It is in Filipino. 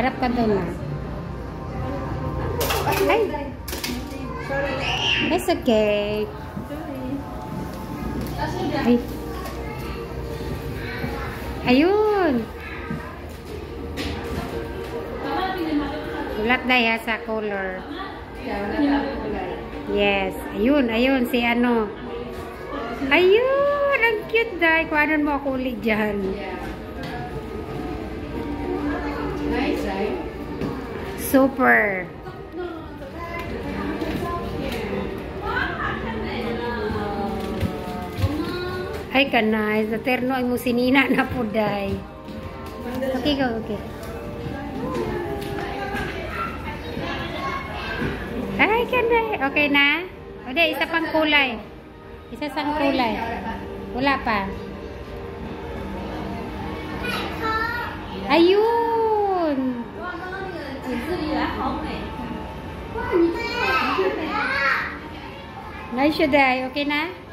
Harap ka doon na. Ay! It's okay. Ay. Ayun! Ulat na ya sa color. Yes. Ayun, ayun. Si ano. Ayun! Ang cute dahil. Kuhanan mo ako ulit dyan. Nice, Super. Ay kanay, sa terno ay mo sinina na po day. Okay go, okay. Ay kanay, okay na? Di, isa pang kulay. Isa sang kulay. Wala pa. Ayun! Nice day, okay na?